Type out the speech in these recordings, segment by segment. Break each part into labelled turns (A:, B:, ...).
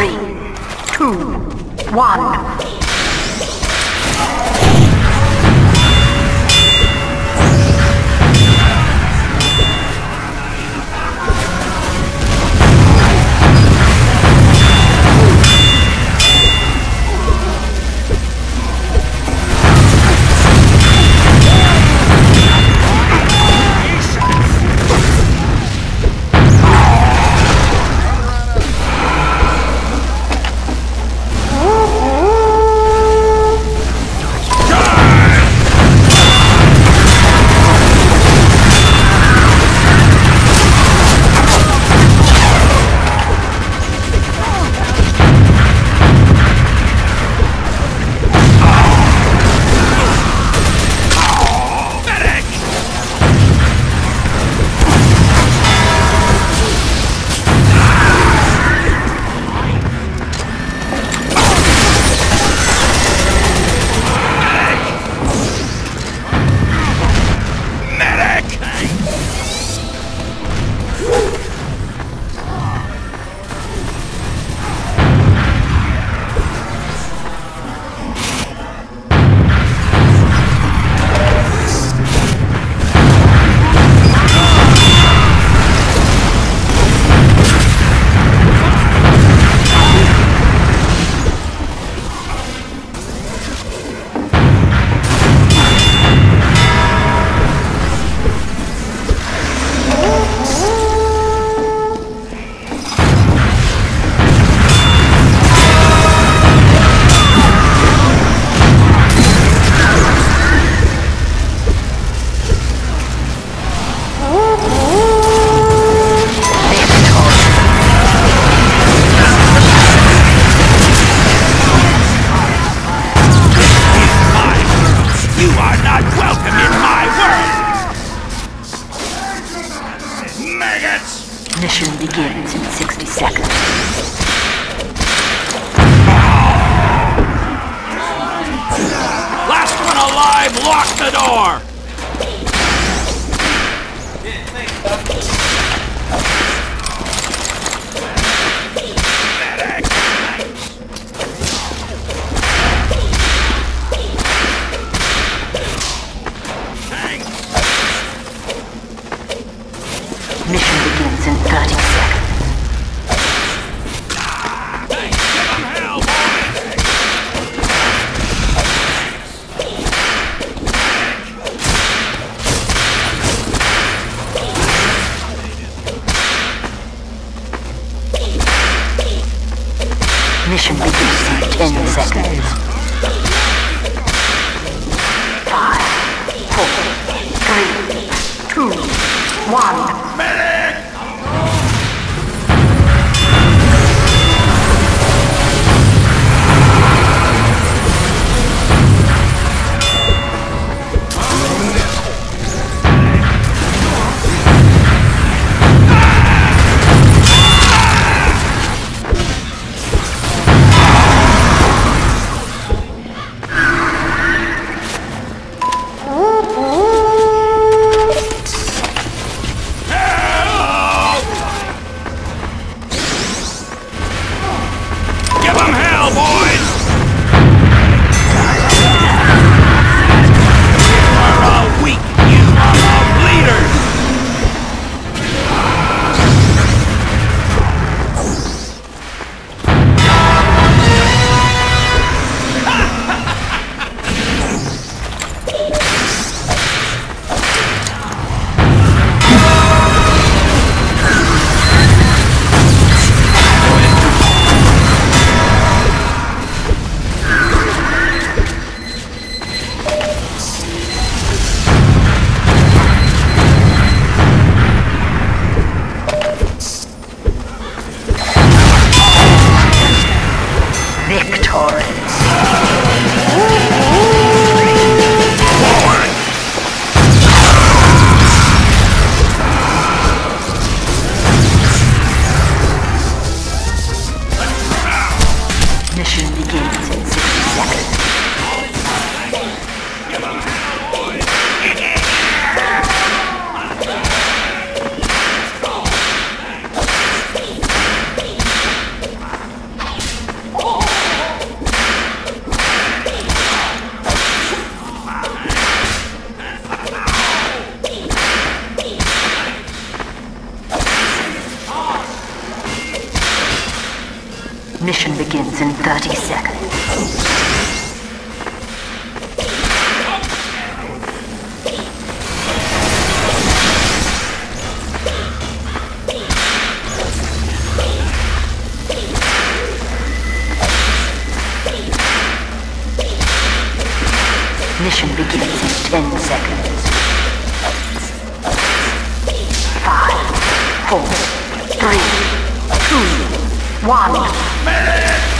A: Three, two, one.
B: In
A: Mission begins in 10 seconds. Five, four, three, two, one. Incoming!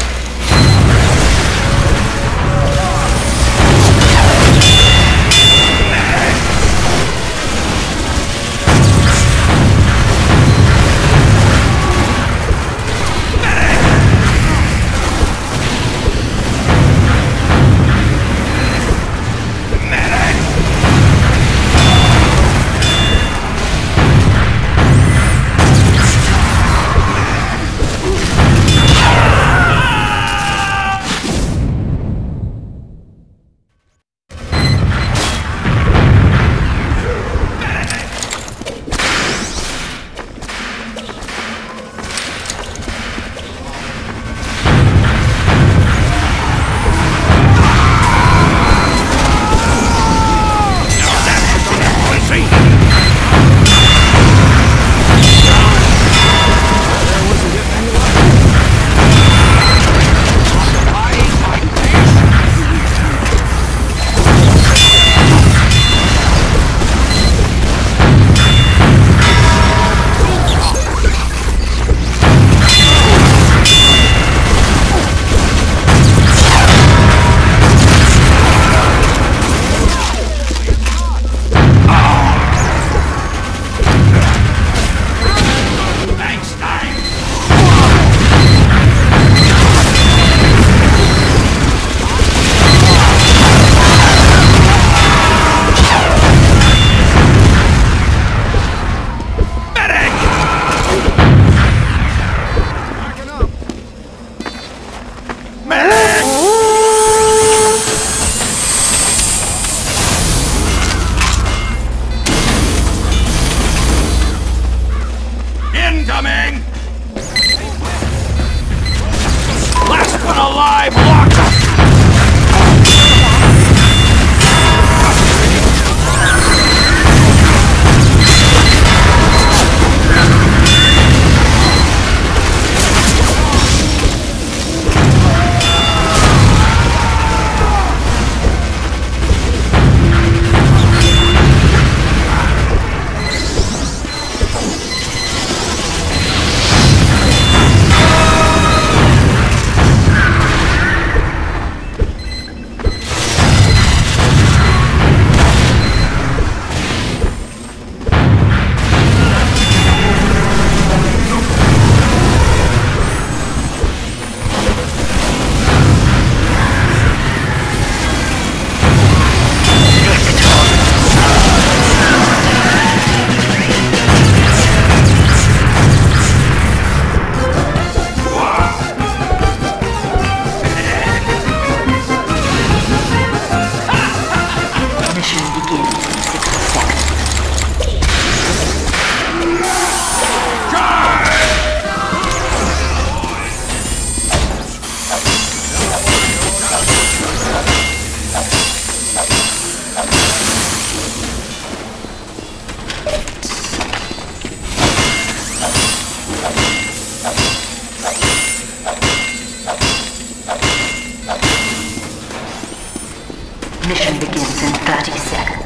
B: Mission begins in 30 seconds.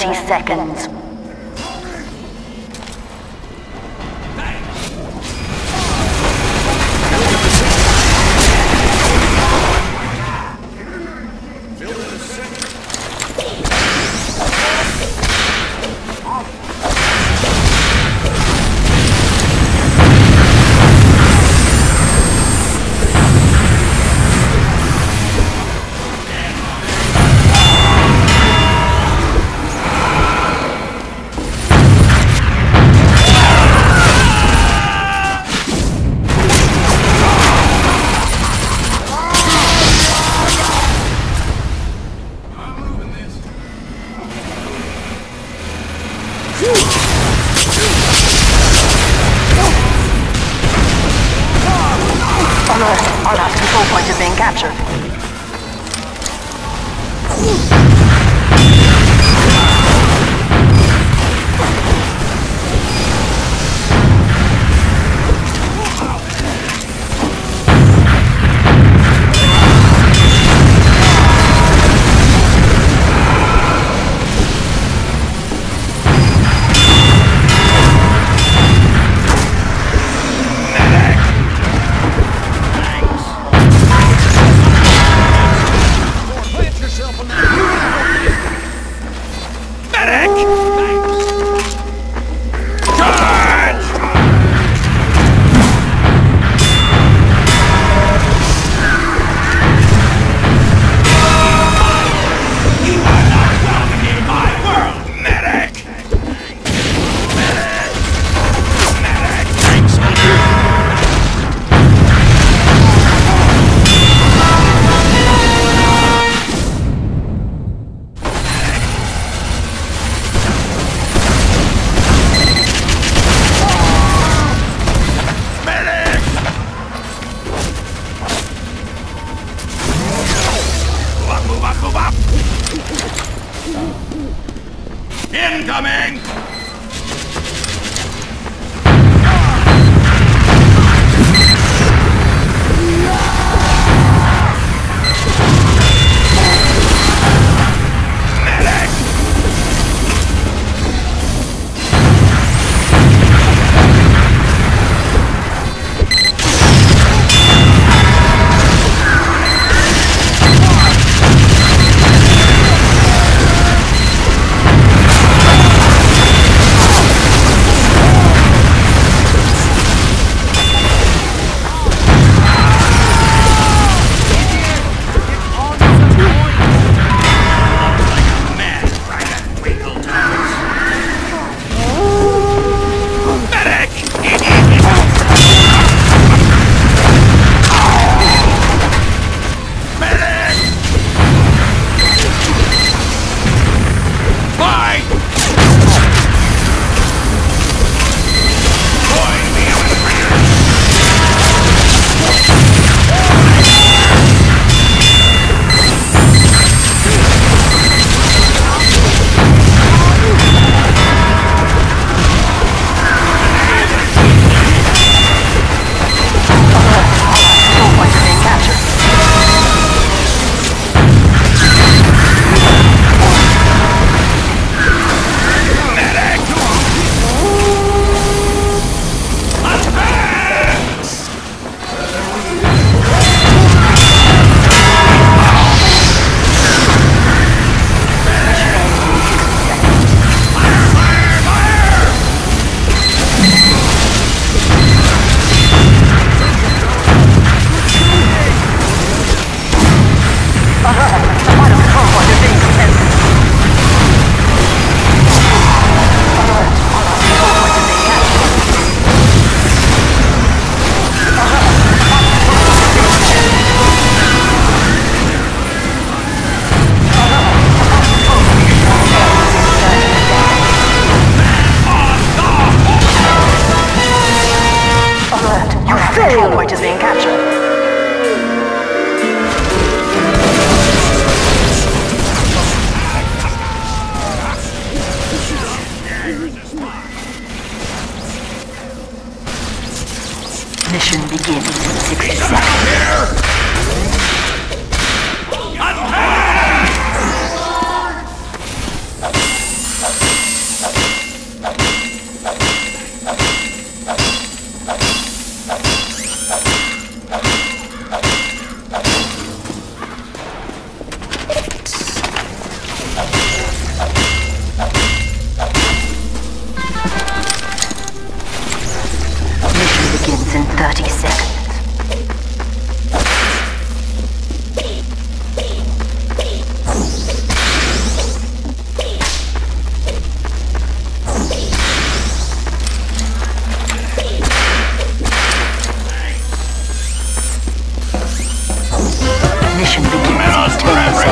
A: 30 seconds.
B: Ignition begins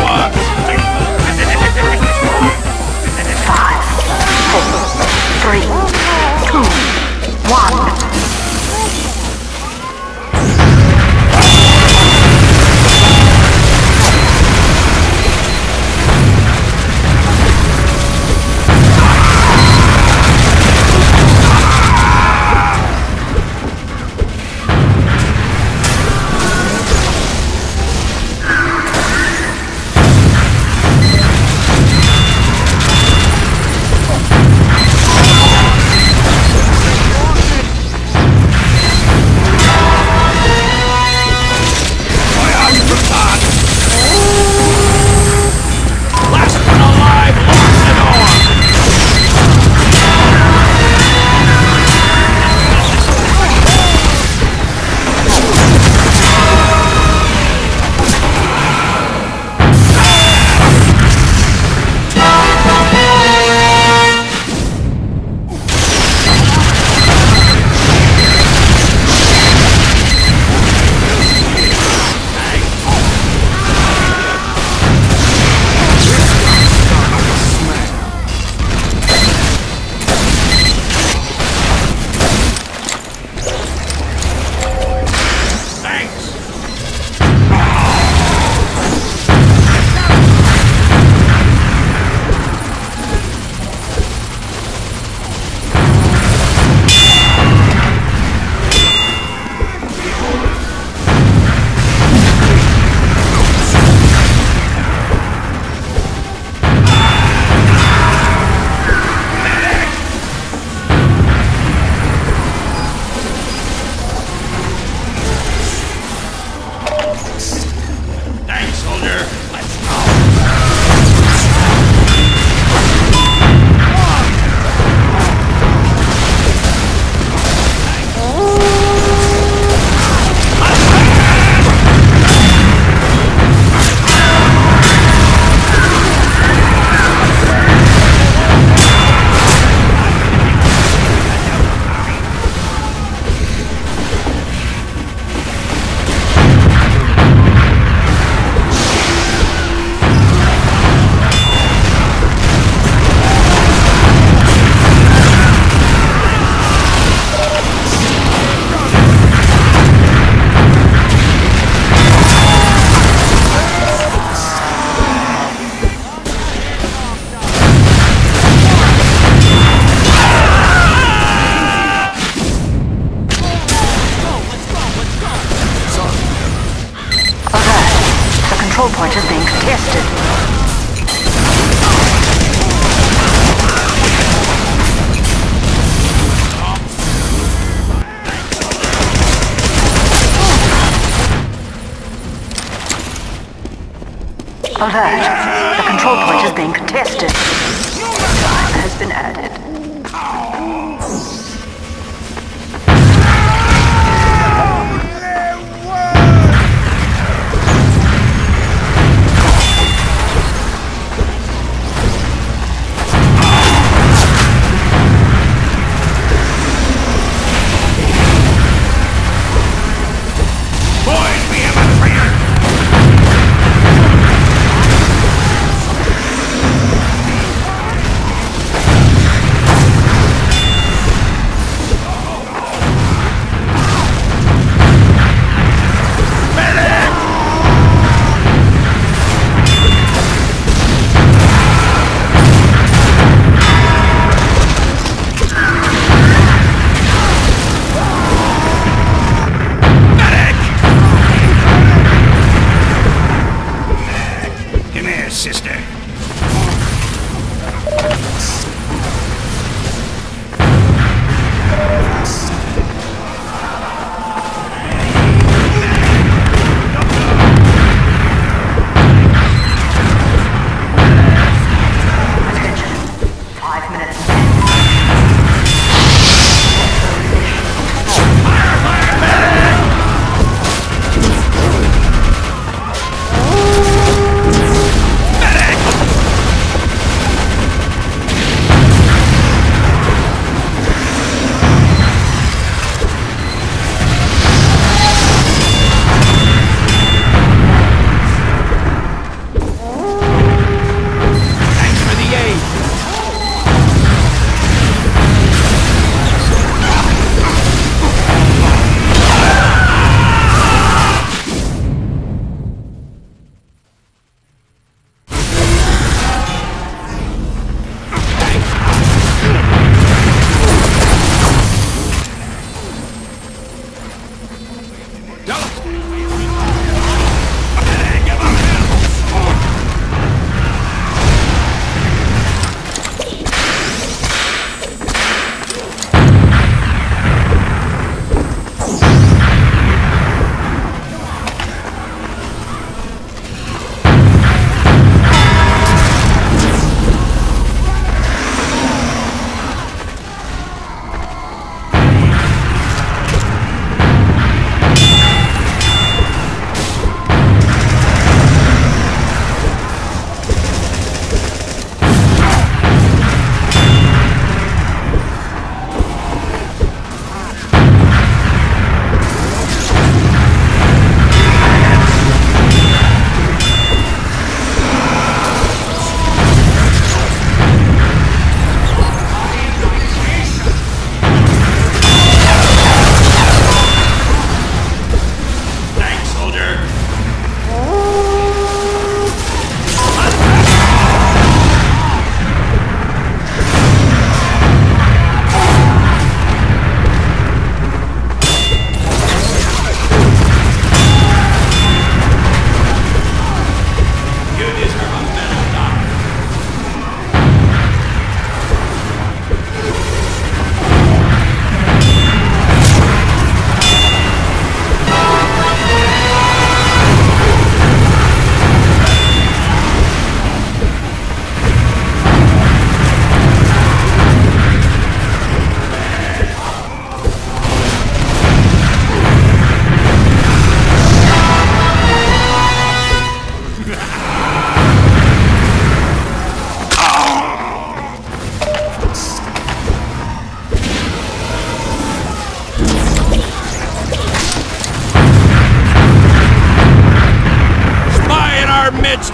A: our midst,